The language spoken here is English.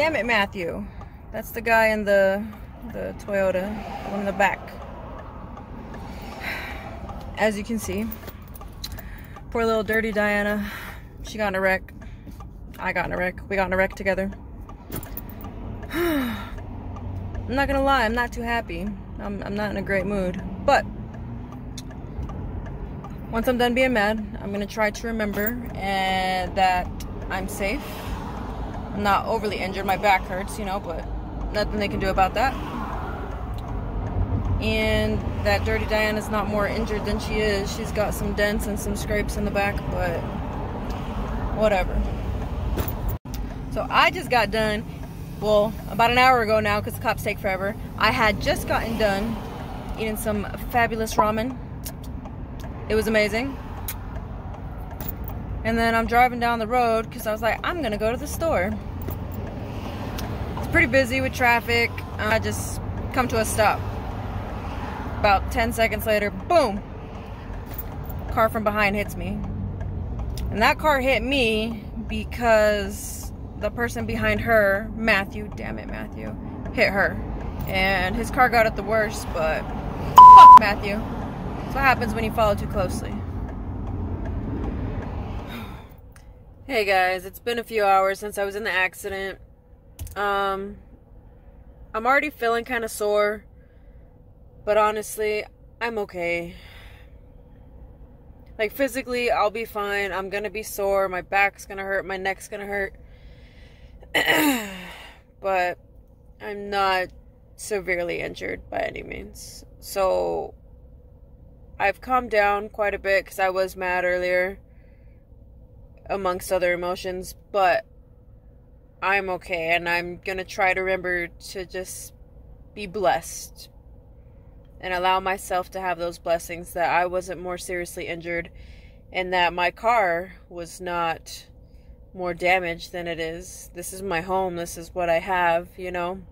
Damn it, Matthew. That's the guy in the the Toyota, the one in the back. As you can see, poor little dirty Diana. She got in a wreck. I got in a wreck. We got in a wreck together. I'm not gonna lie, I'm not too happy. I'm, I'm not in a great mood. But once I'm done being mad, I'm gonna try to remember and that I'm safe. Not overly injured. My back hurts, you know, but nothing they can do about that. And that Dirty Diana's not more injured than she is. She's got some dents and some scrapes in the back, but whatever. So I just got done, well, about an hour ago now because the cops take forever. I had just gotten done eating some fabulous ramen. It was amazing. And then I'm driving down the road because I was like, I'm going to go to the store. It's pretty busy with traffic. Uh, I just come to a stop. About 10 seconds later, boom, car from behind hits me. And that car hit me because the person behind her, Matthew, damn it, Matthew, hit her. And his car got it the worst, but fuck Matthew. That's what happens when you follow too closely. Hey guys, it's been a few hours since I was in the accident. Um, I'm already feeling kind of sore, but honestly, I'm okay. Like physically, I'll be fine. I'm gonna be sore. My back's gonna hurt. My neck's gonna hurt. but I'm not severely injured by any means. So I've calmed down quite a bit because I was mad earlier, amongst other emotions, but I'm okay and I'm gonna try to remember to just be blessed and allow myself to have those blessings that I wasn't more seriously injured and that my car was not more damaged than it is. This is my home, this is what I have, you know.